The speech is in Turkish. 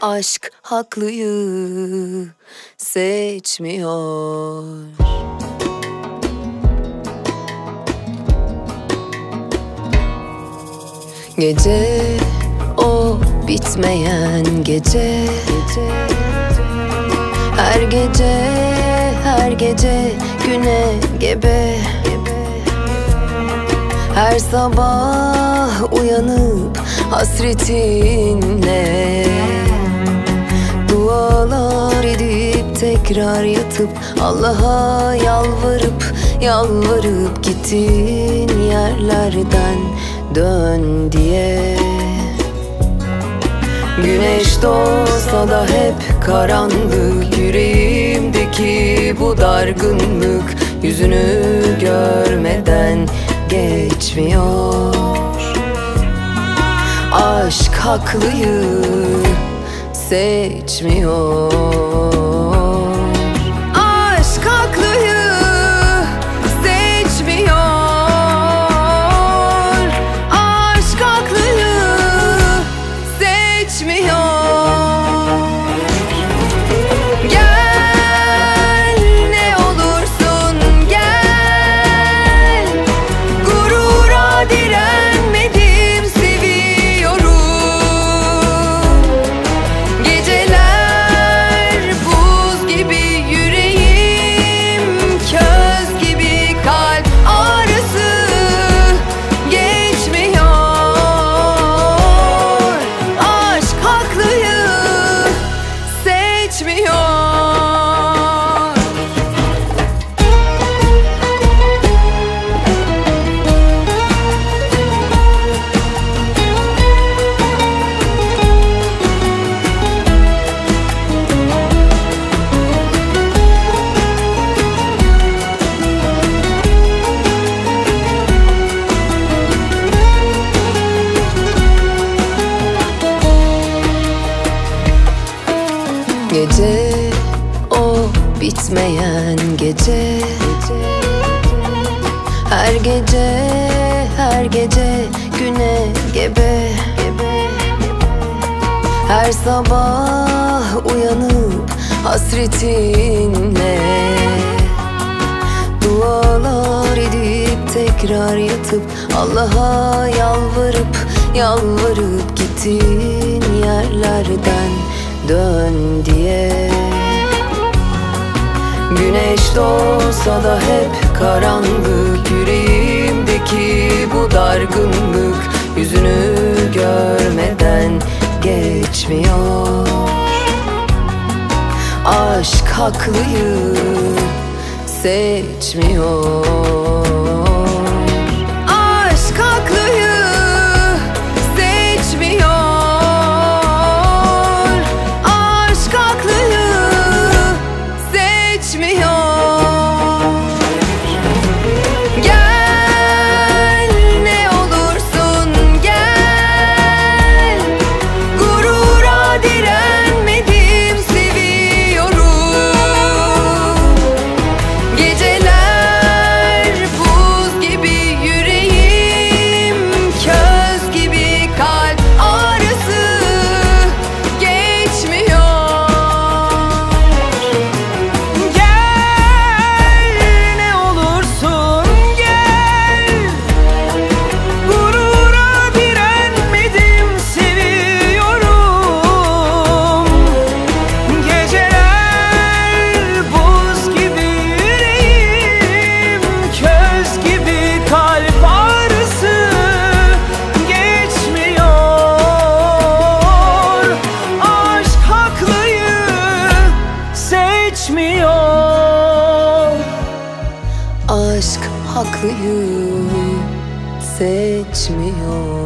Aşk haklıyı seçmiyor. Gece o bitmeyen gece. Her gece her gece güne gebe. Her sabah uyanıp hasretinle tekrar yatıp Allah'a yalvarıp yalvarıp gittin yerlerden dön diye. Güneş doğsa da hep karanlık Yüreğimdeki bu dargınlık Yüzünü görmeden geçmiyor. Aşk haklıyı seçmiyor seçmiyor Gece o bitmeyen gece. Her gece her gece güne gebe. Her sabah uyanıp hasretinle. Dualar edip tekrar yatıp Allah'a yalvarıp yalvarıp gittin yerlerden dön diye. Güneş doğsa da hep karanlık Yüreğimdeki bu dargınlık Yüzünü görmeden geçmiyor. Aşk haklıyı seçmiyor haklıyı seçmiyor